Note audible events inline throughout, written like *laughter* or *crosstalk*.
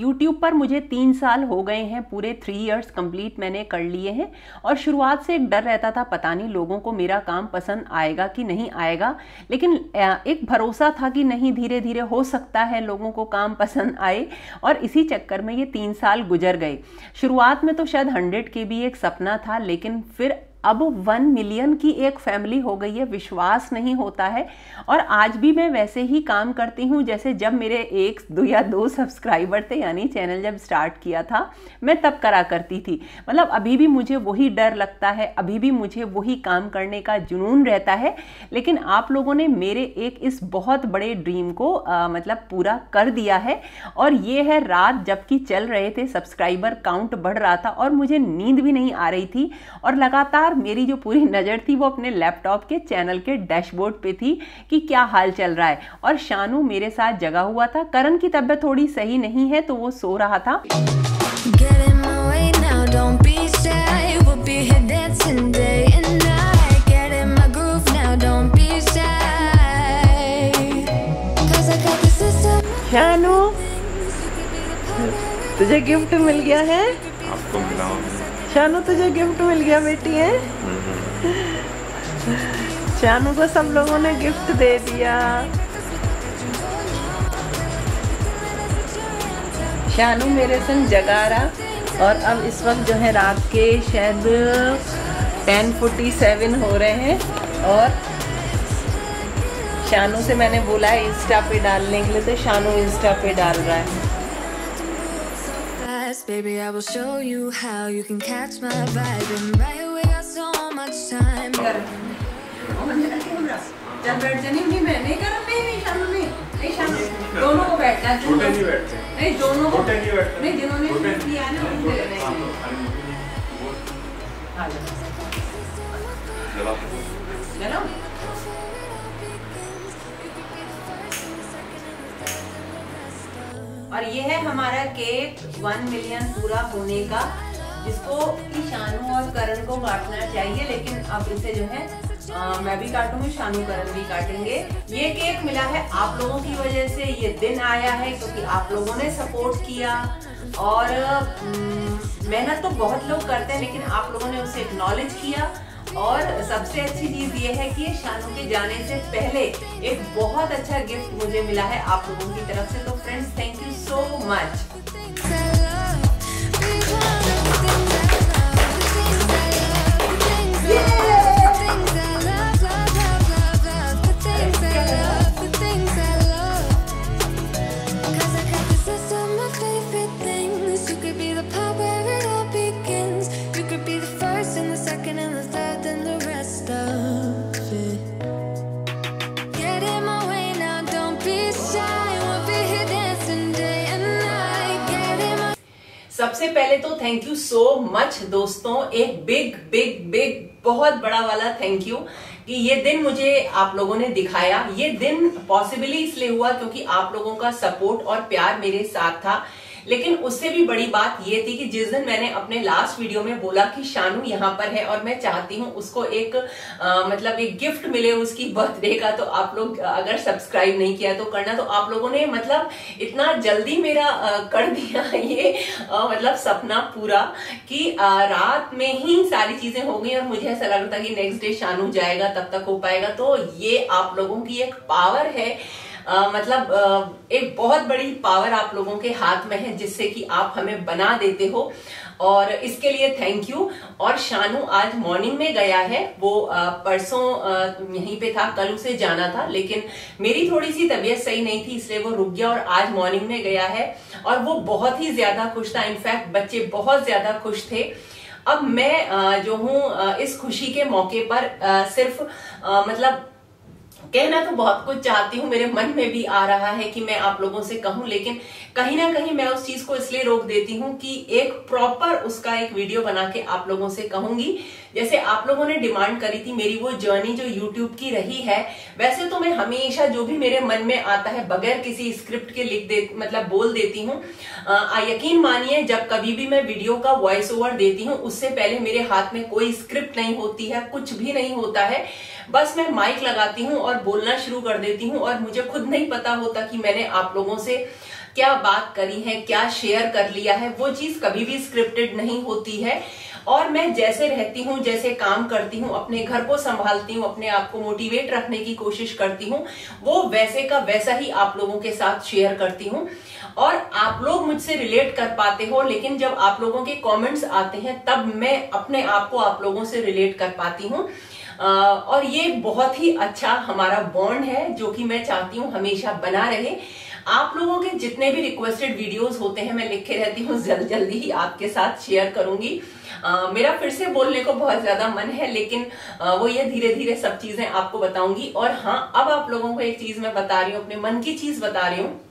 YouTube पर मुझे तीन साल हो गए हैं, पूरे थ्री इयर्स कंप्लीट मैंने कर लिए हैं और शुरुआत से एक डर रहता था, पता नहीं लोगों को मेरा काम पसंद आएगा कि नहीं आएगा, लेकिन एक भरोसा था कि नहीं धीरे धीरे हो सकता है लोगों को काम पसंद आए और इसी चक्कर में ये तीन साल गुजर गए। शुरुआत में तो शायद हंड्रेड के भी एक सपना था, लेकिन फिर अब वन मिलियन की एक फैमिली हो गई है विश्वास नहीं होता है। और आज भी मैं वैसे ही काम करती हूँ जैसे जब मेरे एक दो या दो सब्सक्राइबर थे यानी चैनल जब स्टार्ट किया था मैं तब करा करती थी। मतलब अभी भी मुझे वही डर लगता है अभी भी मुझे वही काम करने का जुनून रहता है। लेकिन आप लोगों ने मेरे एक इस बहुत बड़े ड्रीम को आ, मतलब पूरा कर दिया है। और ये है रात जबकि चल रहे थे सब्सक्राइबर काउंट बढ़ रहा था और मुझे नींद भी नहीं आ रही थी। और लगातार बार मेरी जो पूरी नज़र थी वो अपने लैपटॉप के चैनल के डैशबोर्ड पे थी कि क्या हाल चल रहा है। और शानू मेरे साथ जगा हुआ था। करण की तबीयत थोड़ी सही नहीं है तो वो सो रहा था। तुझे गिफ्ट मिल गया है? आपको मिला शानू तुझे गिफ्ट मिल गया बेटी, है? शानू को सब लोगों ने गिफ्ट दे दिया। शानू मेरे संग जगा रहा और अब इस वक्त जो है रात के शायद टेन फोर्टी सेवन हो रहे हैं और शानू से मैंने बोला है इंस्टा पे डालने के लिए तो शानू इंस्टा पे डाल रहा है। Baby, I will show you how you can catch my vibe. And right we got so much time. चल बैठ जानी नहीं मैं नहीं कर नहीं नहीं शानू नहीं नहीं शानू दोनों को बैठना है छोटे नहीं बैठते नहीं दोनों को छोटे नहीं बैठते नहीं जिन्होंने छोटे किया है ना उनको लेना है आ जाओ जरा और ये है हमारा केक वन मिलियन पूरा होने का जिसको कि शानू और करण को काटना चाहिए लेकिन अब इसे जो है अ, मैं भी काटूँगी शानू करण भी काटेंगे। ये केक मिला है आप लोगों की वजह से ये दिन आया है क्योंकि आप लोगों ने सपोर्ट किया। और मेहनत तो बहुत लोग करते हैं लेकिन आप लोगों ने उसे एक्नॉलेज किया। और सबसे अच्छी चीज़ ये है कि शानू के जाने से पहले एक बहुत अच्छा गिफ्ट मुझे मिला है आप लोगों की तरफ़ से। तो friends thank you so much सबसे पहले तो थैंक यू सो मच दोस्तों, एक बिग बिग बिग बहुत बड़ा वाला थैंक यू कि ये दिन मुझे आप लोगों ने दिखाया। ये दिन पॉसिबली इसलिए हुआ क्योंकि आप लोगों का सपोर्ट और प्यार मेरे साथ था। लेकिन उससे भी बड़ी बात ये थी कि जिस दिन मैंने अपने लास्ट वीडियो में बोला कि शानू यहाँ पर है और मैं चाहती हूँ उसको एक आ, मतलब एक गिफ्ट मिले उसकी बर्थडे का तो आप लोग अगर सब्सक्राइब नहीं किया तो करना। तो आप लोगों ने मतलब इतना जल्दी मेरा आ, कर दिया *laughs* ये आ, मतलब सपना पूरा कि आ, रात में ही सारी चीज़ें हो गई और मुझे ऐसा लग रहा था कि नेक्स्ट डे शानू जाएगा तब तक हो पाएगा। तो ये आप लोगों की एक पावर है मतलब अ, एक बहुत बड़ी पावर आप लोगों के हाथ में है जिससे कि आप हमें बना देते हो। और इसके लिए थैंक यू और शानू आज मॉर्निंग में गया है। वो परसों यहीं पे था कल उसे जाना था लेकिन मेरी थोड़ी सी तबीयत सही नहीं थी इसलिए वो रुक गया और आज मॉर्निंग में गया है। और वो बहुत ही ज़्यादा खुश था। इनफैक्ट बच्चे बहुत ज़्यादा खुश थे। अब मैं जो हूँ इस खुशी के मौके पर सिर्फ़ मतलब कहना तो बहुत कुछ चाहती हूँ, मेरे मन में भी आ रहा है कि मैं आप लोगों से कहूँ, लेकिन कहीं ना कहीं मैं उस चीज़ को इसलिए रोक देती हूँ कि एक प्रॉपर उसका एक वीडियो बना के आप लोगों से कहूँगी। जैसे आप लोगों ने डिमांड करी थी मेरी वो जर्नी जो यूट्यूब की रही है, वैसे तो मैं हमेशा जो भी मेरे मन में आता है, बगैर किसी स्क्रिप्ट के लिख दे मतलब बोल देती हूँ। यकीन मानिए, जब कभी भी मैं वीडियो का वॉइस ओवर देती हूँ, उससे पहले मेरे हाथ में कोई स्क्रिप्ट नहीं होती है, कुछ भी नहीं होता है। बस मैं माइक लगाती हूँ और बोलना शुरू कर देती हूँ और मुझे खुद नहीं पता होता कि मैंने आप लोगों से क्या बात करी है, क्या शेयर कर लिया है। वो चीज़ कभी भी स्क्रिप्टेड नहीं होती है। और मैं जैसे रहती हूँ, जैसे काम करती हूँ, अपने घर को संभालती हूँ, अपने आप को मोटिवेट रखने की कोशिश करती हूँ, वो वैसे का वैसा ही आप लोगों के साथ शेयर करती हूँ। और आप लोग मुझसे रिलेट कर पाते हो, लेकिन जब आप लोगों के कमेंट्स आते हैं, तब मैं अपने आप को आप लोगों से रिलेट कर पाती हूँ। और ये बहुत ही अच्छा हमारा बॉन्ड है जो कि मैं चाहती हूँ हमेशा बना रहे। आप लोगों के जितने भी रिक्वेस्टेड वीडियोस होते हैं मैं लिखे रहती हूँ जल्द जल्दी ही आपके साथ शेयर करूँगी। आ, मेरा फिर से बोलने को बहुत ज़्यादा मन है लेकिन आ, वो ये धीरे धीरे सब चीज़ें आपको बताऊँगी। और हाँ अब आप लोगों को एक चीज़ मैं बता रही हूँ अपने मन की चीज़ बता रही हूँ।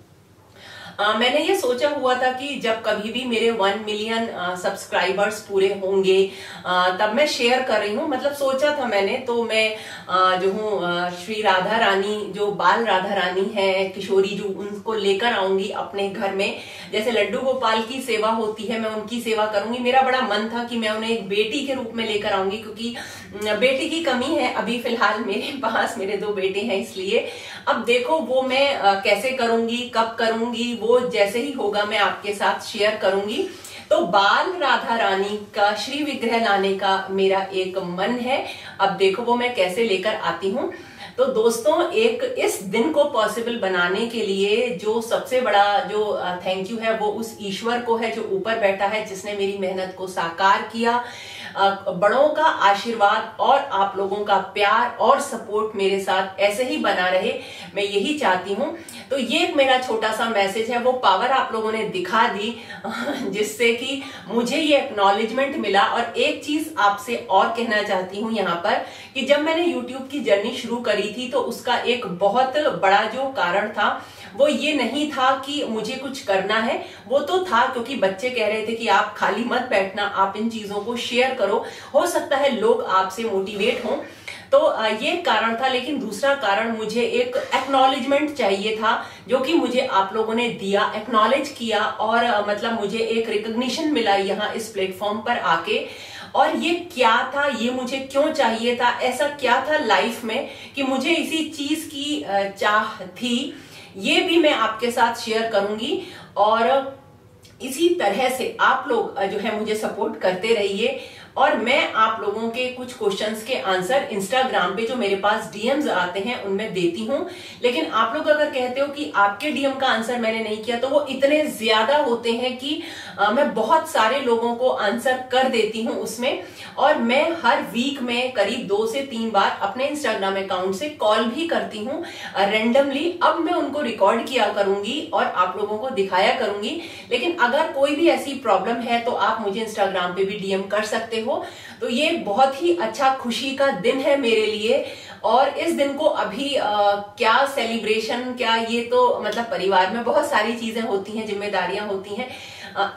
आ, मैंने ये सोचा हुआ था कि जब कभी भी मेरे वन मिलियन सब्सक्राइबर्स पूरे होंगे आ, तब मैं शेयर कर रही हूँ। मतलब सोचा था मैंने तो मैं आ, जो हूँ श्री राधा रानी जो बाल राधा रानी है किशोरी जो उनको लेकर आऊँगी अपने घर में। जैसे लड्डू गोपाल की सेवा होती है मैं उनकी सेवा करूँगी। मेरा बड़ा मन था कि मैं उन्हें एक बेटी के रूप में लेकर आऊँगी क्योंकि बेटी की कमी है अभी फ़िलहाल मेरे पास मेरे दो बेटे हैं इसलिए। अब देखो वो मैं कैसे करूँगी, कब करूँगी, वो जैसे ही होगा मैं आपके साथ शेयर करूँगी। तो बाल राधा रानी का, श्री विग्रह लाने का मेरा एक मन है। अब देखो वो मैं कैसे लेकर आती हूँ। तो दोस्तों, एक इस दिन को पॉसिबल बनाने के लिए जो सबसे बड़ा जो थैंक यू है, वो उस ईश्वर को है जो ऊपर बैठा है, जिसने मेरी मेहनत को साकार किया। बड़ों का आशीर्वाद और आप लोगों का प्यार और सपोर्ट मेरे साथ ऐसे ही बना रहे, मैं यही चाहती हूँ। तो ये मेरा छोटा सा मैसेज है, वो पावर आप लोगों ने दिखा दी, *laughs* जिससे कि मुझे ये एक्नॉलेजमेंट मिला। और एक चीज़ आपसे और कहना चाहती हूँ यहाँ पर, कि जब मैंने यूट्यूब की जर्नी शुरू करी थी तो उसका एक बहुत बड़ा जो कारण था, वो ये नहीं था कि मुझे कुछ करना है। वो तो था, क्योंकि बच्चे कह रहे थे कि आप खाली मत बैठना, आप इन चीज़ों को शेयर करो। हो सकता है लोग आपसे मोटिवेट हों। तो ये कारण था, लेकिन दूसरा कारण मुझे एक एक्नॉलेजमेंट चाहिए था, जो कि मुझे आप लोगों ने दिया एक्नॉलेज किया, और मतलब मुझे एक रिकग्निशन मिला यहाँ इस प्लेटफॉर्म पर आके। और ये क्या था, ये मुझे क्यों चाहिए था, ऐसा क्या था लाइफ में कि मुझे इसी चीज़ की चाह थी, ये भी मैं आपके साथ शेयर करूँगी। और इसी तरह से आप लोग जो है मुझे सपोर्ट करते रहिए। और मैं आप लोगों के कुछ क्वेश्चंस के आंसर इंस्टाग्राम पे जो मेरे पास डीएम्स आते हैं उनमें देती हूँ। लेकिन आप लोग अगर कहते हो कि आपके डीएम का आंसर मैंने नहीं किया तो वो इतने ज़्यादा होते हैं कि आ, मैं बहुत सारे लोगों को आंसर कर देती हूँ उसमें। और मैं हर वीक में करीब दो से तीन बार अपने इंस्टाग्राम अकाउंट से कॉल भी करती हूँ रेंडमली अब मैं उनको रिकॉर्ड किया करूँगी और आप लोगों को दिखाया करूँगी। लेकिन अगर कोई भी ऐसी प्रॉब्लम है तो आप मुझे इंस्टाग्राम पे भी डीएम कर सकते हो तो ये बहुत ही अच्छा खुशी का दिन है मेरे लिए। और इस दिन को अभी आ, क्या सेलिब्रेशन क्या ये तो मतलब परिवार में बहुत सारी चीज़ें होती हैं जिम्मेदारियाँ होती हैं।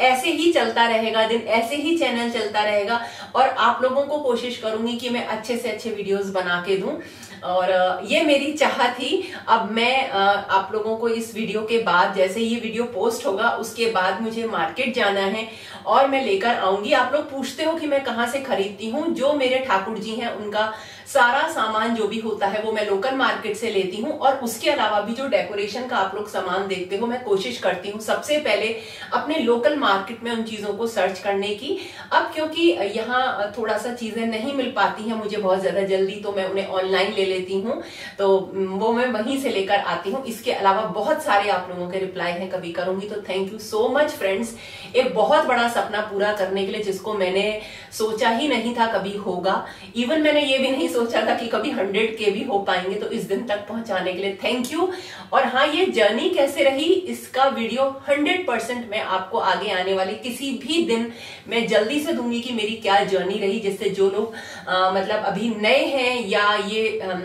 ऐसे ही चलता रहेगा दिन ऐसे ही चैनल चलता रहेगा। और आप लोगों को कोशिश करूँगी कि मैं अच्छे से अच्छे वीडियोस बना के दूँ। और ये मेरी चाह थी। अब मैं आप लोगों को इस वीडियो के बाद, जैसे ये वीडियो पोस्ट होगा, उसके बाद मुझे मार्केट जाना है और मैं लेकर आऊँगी। आप लोग पूछते हो कि मैं कहाँ से खरीदती हूँ? जो मेरे ठाकुर जी हैं, उनका सारा सामान जो भी होता है वो मैं लोकल मार्केट से लेती हूँ और उसके अलावा भी जो डेकोरेशन का आप लोग सामान देखते हो, मैं कोशिश करती हूँ सबसे पहले अपने लोकल मार्केट में उन चीज़ों को सर्च करने की। अब क्योंकि यहाँ थोड़ा सा चीज़ें नहीं मिल पाती हैं, मुझे बहुत ज़्यादा जल्दी तो मैं उन्हें ऑनलाइन ले लेती हूँ। तो वो मैं वहीं से लेकर आती हूँ। इसके अलावा बहुत सारे आप लोगों के रिप्लाई हैं, कभी करूँगी तो thank you so much friends एक बहुत बड़ा सपना पूरा करने के लिए जिसको मैंने सोचा ही नहीं था कभी होगा। इवन मैंने ये भी नहीं सोचा था कि कभी हंड्रेड के भी हो पाएँगे तो इस दिन तक पहुँचाने के लिए थैंक यू और हाँ ये जर्नी कैसे रही इसका वीडियो हंड्रेड परसेंट मैं आपको आगे आने वाले किसी भी दिन मैं जल्दी से दूँगी कि मेरी क्या जर्नी रही जिससे जो लोग मतलब अभी नए हैं या ये अम,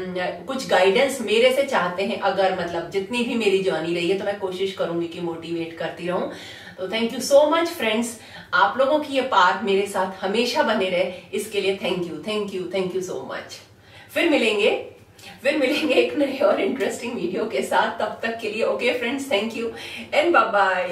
कुछ गाइडेंस मेरे से चाहते हैं अगर मतलब जितनी भी मेरी जर्नी रही है तो मैं कोशिश करूँगी कि मोटिवेट करती रहूँ। तो thank you so much friends आप लोगों की ये पार मेरे साथ हमेशा बने रहे, इसके लिए thank you thank you thank you so much फिर मिलेंगे फिर मिलेंगे एक नए और इंटरेस्टिंग वीडियो के साथ. तब तक के लिए okay friends thank you and bye bye